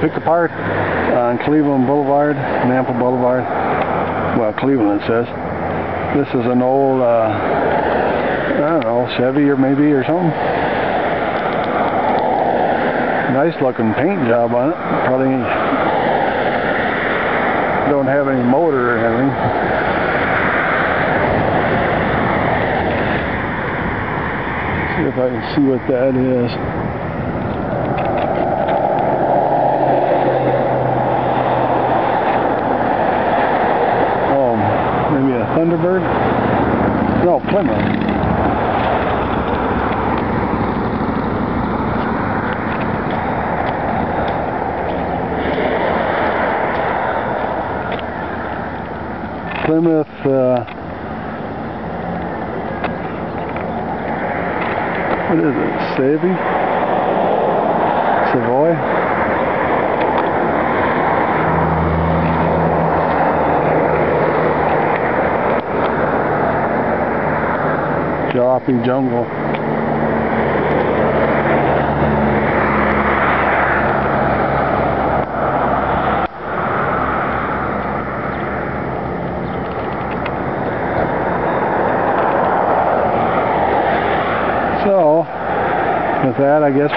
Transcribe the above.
picked apart on Cleveland Boulevard, Nampa Boulevard. Well, Cleveland says. This is an old, uh, I don't know, Chevy or maybe or something. Nice looking paint job on it. Probably don't have any motor or anything. See if I can see what that is. Oh, maybe Thunderbird? No, Plymouth. Plymouth, uh, what is it, Savvy? Savoy? Jalopy Jungle. So, with that, I guess.